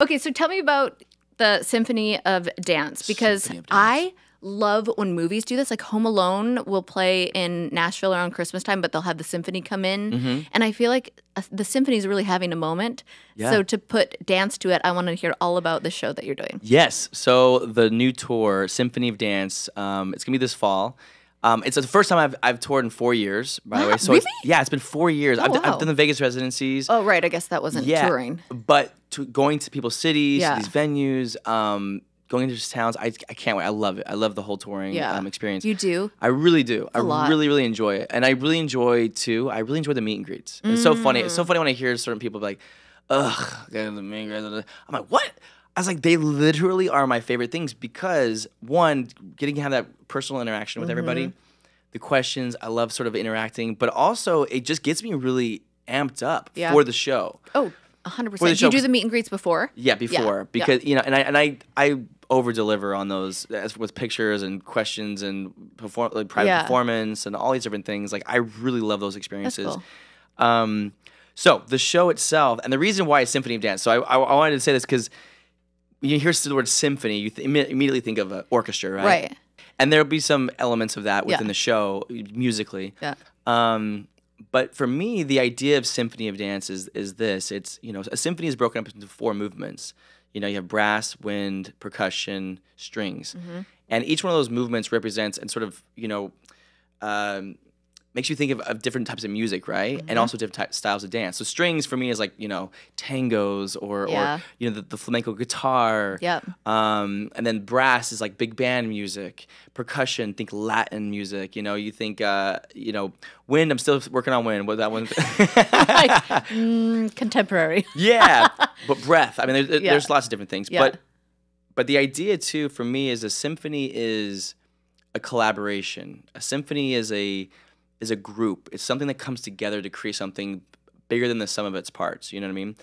Okay, so tell me about the Symphony of Dance because of Dance. I love when movies do this. Like Home Alone will play in Nashville around Christmas time, but they'll have the symphony come in. Mm-hmm. And I feel like uh, the symphony is really having a moment. Yeah. So to put dance to it, I want to hear all about the show that you're doing. Yes. So the new tour, Symphony of Dance, um, it's gonna be this fall. Um, it's the first time I've, I've toured in four years, by the way. So it's, really? yeah, it's been four years. I've, d- wow. I've done the Vegas residencies. Oh, right. I guess that wasn't yeah, touring. but to, going to people's cities, Yeah. these venues, um, going into just towns, I, I can't wait. I love it. I love the whole touring Yeah. um, experience. You do? I really do. I lot. really, really enjoy it, and I really enjoy too. I really enjoy the meet and greets. It's so funny. It's so Mm. funny when I hear certain people be like, "Ugh, get the meet and greets." I'm like, "What?" I was like, "They literally are my favorite things because one, getting to have that personal interaction with Mm-hmm. everybody, the questions. I love sort of interacting, but also it just gets me really amped up Yeah. for the show. Oh, 100%. For the Do you show, the meet and greets before? Yeah, before yeah. because you know, and I and I I over deliver on those as with pictures and questions and perform like private Yeah. performance and all these different things. Like I really love those experiences. cool. Um, so the show itself, and the reason why it's Symphony of Dance. So I I, I wanted to say this because you hear the word symphony, you th- immediately think of an orchestra, right? Right. And there'll be some elements of that within Yeah. the show musically. Yeah. Um, but for me, the idea of symphony of dance is is this. It's you know a symphony is broken up into four movements. You know you have brass, wind, percussion, strings, Mm-hmm. and each one of those movements represents and sort of you know um, makes you think of, of different types of music, right? Mm-hmm. And also different ty- styles of dance. So strings for me is like you know tangos or Yeah. or you know the, the flamenco guitar. Yep. Um, and then brass is like big band music. Percussion, think Latin music. You know, you think, uh, you know, wind. I'm still working on wind. What that one? Mm, contemporary. yeah, but breath. I mean, there's, Yeah. there's lots of different things. Yeah. But but the idea too for me is a symphony is a collaboration. A symphony is a is a group. It's something that comes together to create something bigger than the sum of its parts. You know what I mean?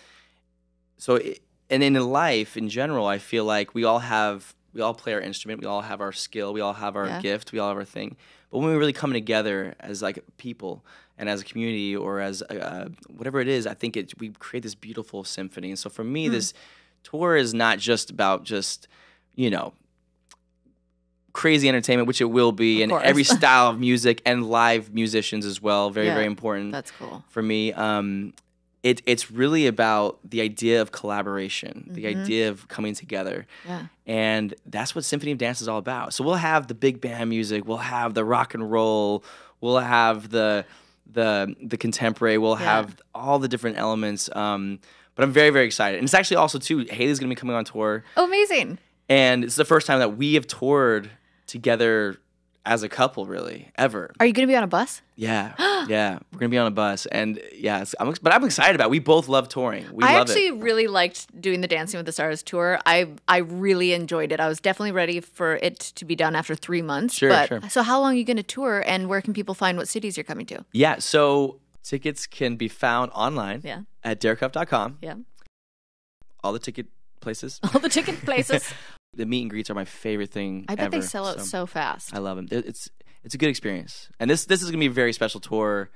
So it, and in life in general, I feel like we all have we all play our instrument, we all have our skill, we all have our Yeah. gift, we all have our thing. But when we really come together as like people and as a community or as uh, whatever it is, I think it we create this beautiful symphony. And so for me, this tour is not just about just you know crazy entertainment, which it will be, Of and every style of music and live musicians as well. Very Yeah, very important That's cool. for me. Um, it, it's really about the idea of collaboration, the Mhm. idea of coming together. Yeah. And that's what Symphony of Dance is all about. So we'll have the big band music, we'll have the rock and roll, we'll have the the the contemporary, we'll Yeah. have all the different elements. Um, but I'm very very excited, and it's actually also too. Hayley's gonna be coming on tour, Oh, amazing. and it's the first time that we have toured together as a couple, really, ever. Are you going to be on a bus? Yeah, yeah, we're gonna be on a bus, and yeah, it's, I'm, ex- but I'm excited about. it. We both love touring. We I love actually it. really liked doing the Dancing with the Stars tour. I I really enjoyed it. I was definitely ready for it to be done after three months. Sure, but, sure. So how long are you going to tour, and where can people find what cities you're coming to? Yeah, so tickets can be found online Yeah. at DerekHough.com. Yeah. All the ticket places. All the ticket places. the meet and greets are my favorite thing. I bet they sell out so, fast. I love them. It's it's a good experience, and this this is gonna be a very special tour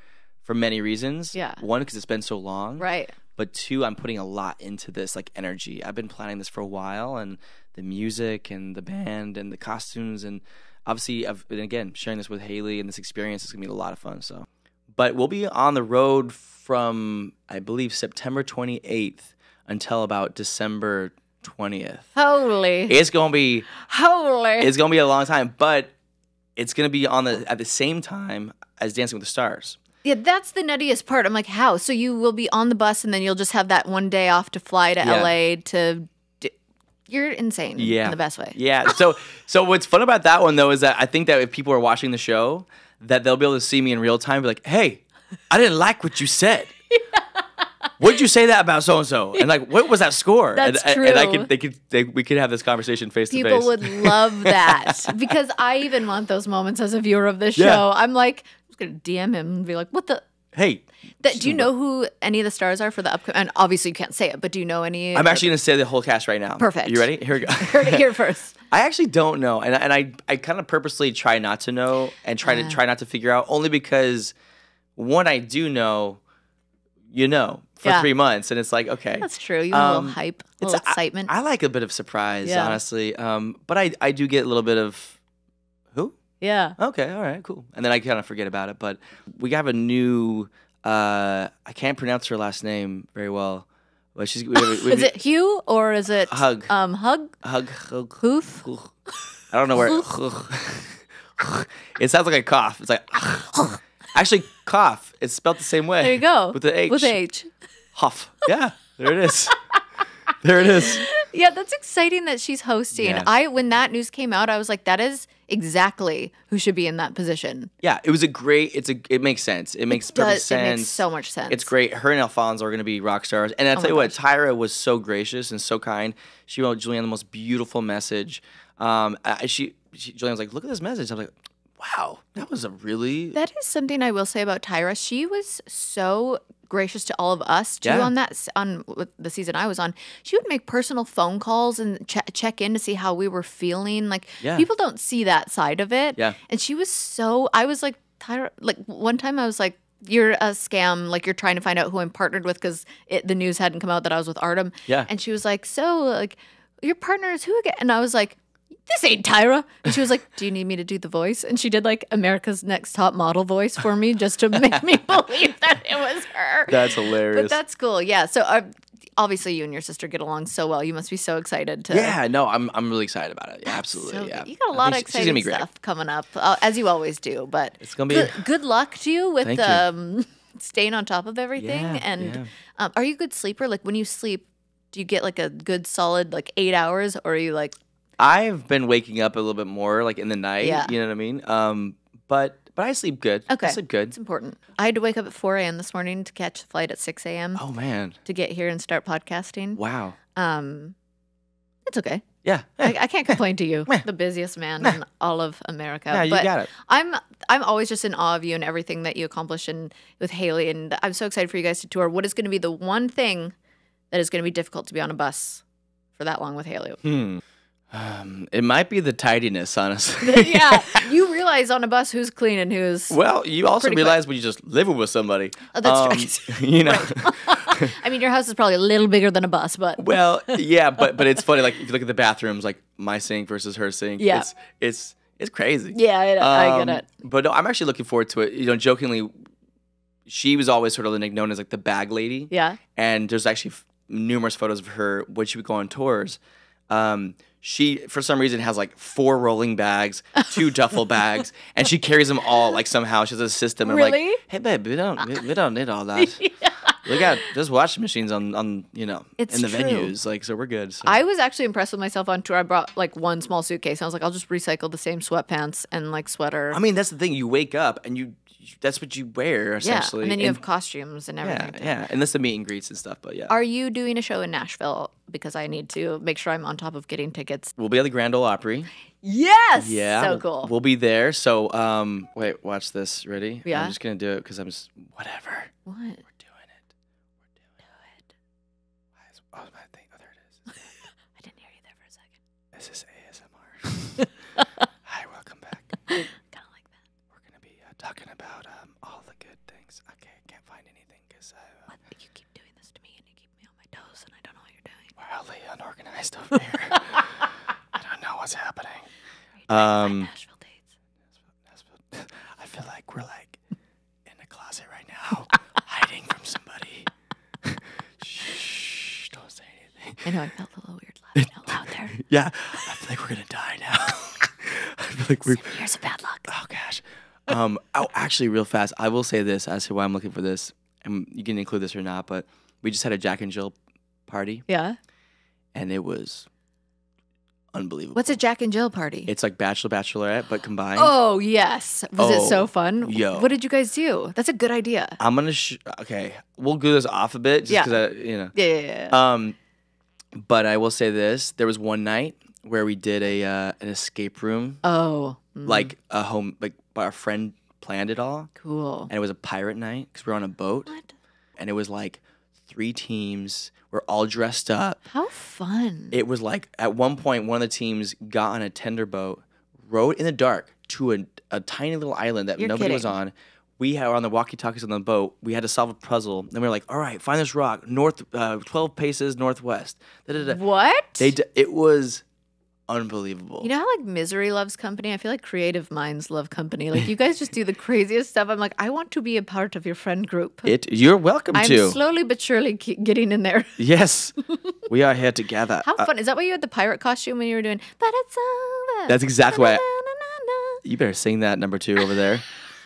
for many reasons. Yeah. One because it's been so long. right. But two, I'm putting a lot into this, like energy. I've been planning this for a while, and the music and the band and the costumes, and obviously, I've, and again, sharing this with Hayley and this experience is gonna be a lot of fun. So, but we'll be on the road from I believe September 28th until about December 20th. Holy. It's gonna be Holy. it's gonna be a long time, but it's gonna be on the at the same time as Dancing with the Stars. yeah, that's the nuttiest part. I'm like, how? So you will be on the bus, and then you'll just have that one day off to fly to Yeah. LA to. d- You're insane. Yeah, In the best way. Yeah. So so what's fun about that one though is that I think that if people are watching the show, that they'll be able to see me in real time, and be like, hey, I didn't like what you said. What'd you say that about so and so? And like, what was that score? That's and, and I true. could, they could, they, we could have this conversation face to face. People would love that because I even want those moments as a viewer of this show. Yeah. I'm like, I'm just gonna DM him and be like, "What the? Hey, That, do you know who any of the stars are for the upcoming? And obviously, you can't say it, but do you know any? I'm actually gonna say the whole cast right now. Perfect. You ready? Here we go. heard it here first. I actually don't know, and and I I kind of purposely try not to know and try to try not to figure out only because when I do know, you know, for Yeah. three months, and it's like okay, That's true. You want a Um, little hype, a little I- excitement. I, like a bit of surprise, Yeah. honestly. Um, but I I do get a little bit of who? yeah. Okay, all right, cool, and then I kind of forget about it. But we have a new. Uh, I can't pronounce her last name very well, but she's. We have, we have Is it Hugh or is it Hug. Um, hug. hug? hug Hoof. I don't know where. it sounds like a cough. It's like actually cough. It's spelled the same way. There you go. With the H. With H. Huff. Yeah, there it is. there it is. Yeah, that's exciting that she's hosting. Yeah. I when that news came out, I was like, that is exactly who should be in that position. Yeah, it was a great. It's a. It makes sense. It makes perfect Does- sense. It makes so much sense. It's great. Her and Alfonso are going to be rock stars. And I'll Oh tell you my what, Tyra was so gracious and so kind. She wrote Julianne the most beautiful message. Um, I, she, she Julianne was like, "Look at this message." I'm like, "Wow, that was a really That is something I will say about Tyra. She was so gracious to all of us too Yeah. on that on the season I was on. She would make personal phone calls and che- check in to see how we were feeling. Like Yeah. people don't see that side of it. Yeah. And she was so I was like Tyra like one time I was like you're a scam like you're trying to find out who I'm partnered with cuz the news hadn't come out that I was with Artem. Yeah. And she was like so like your partner is who again? And I was like this ain't Tyra. And she was like, Do you need me to do the voice? And she did like America's Next Top Model voice for me just to make me believe that it was her. That's hilarious. But that's cool. Yeah. So uh, obviously, you and your sister get along so well. You must be so excited to. Yeah, no, I'm I'm really excited about it. Yeah, absolutely. good. yeah, You got a lot of exciting stuff coming up, uh, as you always do. But It's gonna be- good, good luck to you with Thank you. um, staying on top of everything. Yeah, and yeah. Um, are you a good sleeper? Like when you sleep, do you get like a good solid like eight hours, or are you like I've been waking up a little bit more like in the night. Yeah. You know what I mean? Um, but but I sleep good. okay? I sleep good. It's important. I had to wake up at four a.m. this morning to catch the flight at six a.m. Oh man. to get here and start podcasting. Wow. Um, it's okay. Yeah. I, I can't complain to you, the busiest man in all of America. Yeah, you but got it. I'm I'm always just in awe of you and everything that you accomplish and with Hayley, and I'm so excited for you guys to tour. What is going to be the one thing that is going to be difficult to be on a bus for that long with Hayley? Hmm. Um, it might be the tidiness, honestly. yeah, you realize on a bus who's clean and who's. Well, you also Pretty quick. realize when you just living with somebody. Oh, that's um, You know. I mean, your house is probably a little bigger than a bus, but well, yeah, but but it's funny. Like if you look at the bathrooms, like my sink versus her sink. Yeah. It's it's it's crazy. yeah, I, I Um, get it. But no, I'm actually looking forward to it. You know, jokingly, she was always sort of like known as like the bag lady. Yeah. And there's actually f- numerous photos of her when she would go on tours. Um, she, for some reason, has like four rolling bags, two duffel bags, and she carries them all like somehow. She has a system. And I'm Really? like, hey, babe, we don't, we, we don't need all that. Look at there's washing machines on on you know It's in the true. venues, like so we're good. So. I was actually impressed with myself on tour. I brought like one small suitcase. And I was like, I'll just recycle the same sweatpants and like sweater. I mean, that's the thing. You wake up and you that's what you wear essentially. yeah, and then you have costumes and everything. yeah, yeah, that's the meet and greets and stuff. But yeah, Are you doing a show in Nashville? Because I need to make sure I'm on top of getting tickets. we'll be at the Grand Ole Opry. Yes. Yeah, So cool. We'll be there. So um, wait, watch this. Ready? Yeah. I'm just gonna do it because I'm just whatever. what? We're doing it. We're doing it. Oh, my thing. Oh, there it is. I didn't hear you there for a second. This is ASMR. Hi, welcome back. Kind of like that. We're gonna be uh, talking about um, all the good things. Okay, I can't find anything because uh, What? You keep doing this to me, and you keep me on my toes, and I don't know what you're doing. wildly unorganized over here. I don't know what's happening. Are you trying to find Um, Nashville dates? I feel like we're like in a closet right now, hiding from somebody. Shh, don't say anything. I know. I felt a little weird laughing out loud there. Yeah, I feel like we're gonna die now. I feel like we're. Seven years of bad luck. Oh gosh. Um. Oh, actually, real fast, I will say this as to why I'm looking for this, and you can include this or not, but we just had a Jack and Jill party, Yeah. and it was unbelievable. What's a Jack and Jill party? It's like Bachelor Bachelorette, but combined. Oh yes, was it so Oh, fun? yo. What did you guys do? That's a good idea. I'm gonna. Sh- okay, we'll go this off a bit, just Yeah. I, you know. Yeah, yeah, yeah. Um, but I will say this: there was one night where we did a uh, an escape room, oh, mm, like a home, like our friend planned it all, cool. and it was a pirate night because we were on a boat, What? and it was like three teams. We're all dressed up. How fun! It was like at one point, one of the teams got on a tender boat, rowed in the dark to a, a tiny little island that You're nobody was on. We had on the walkie-talkies on the boat. We had to solve a puzzle. Then we were like, "All right, find this rock north, uh, twelve paces northwest." Da-da-da. what? They d- it was unbelievable. you know how like misery loves company? I feel like creative minds love company. Like you guys just do the craziest stuff. I'm like, I want to be a part of your friend group. it. You're welcome I'm to. slowly but surely ke- getting in there. yes, we are here together. How Uh, fun is that? Why you had the pirate costume when you were doing? But it's over. That's exactly why you better sing that number two over there.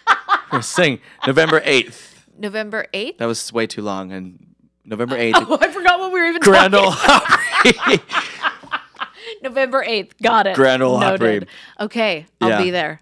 Sing November eighth. November eighth. That was way too long. And November eighth, Oh, I forgot what we were even Grand. Ole Opry. November 8th. Got it. Grand Ole Opry. Okay, I'll Yeah. be there.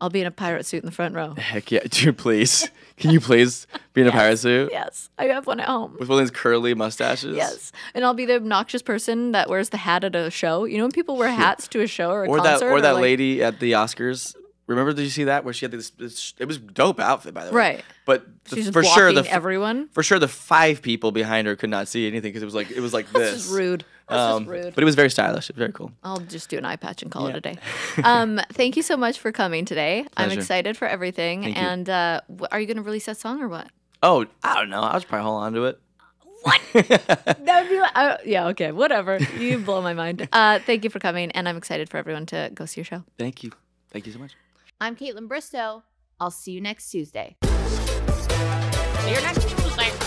I'll be in a pirate suit in the front row. Heck yeah, dude! Please, can you please be in a pirate suit Yes, I have one at home. with one of those curly mustaches? Yes, and I'll be the obnoxious person that wears the hat at a show. You know when people wear hats to a show or a Or that, concert, or that like- lady at the Oscars. Remember? Did you see that where she had this? this it was dope outfit, by the way. Right. But the, She's just for sure, the blocking everyone. for sure the five people behind her could not see anything because it was like it was like That's this. just rude. That's Um, just rude. But it was very stylish. It was very cool. I'll just do an eye patch and call it a day. Um, thank you so much for coming today. I'm excited for everything. Thank and uh, wh- are you going to release that song or what? Oh, I don't know. I was probably hold on to it. What? That would be like, uh, yeah, okay, whatever. You blow my mind. Uh, thank you for coming, and I'm excited for everyone to go see your show. Thank you. Thank you so much. I'm Kaitlyn Bristowe. I'll see you next Tuesday. See you next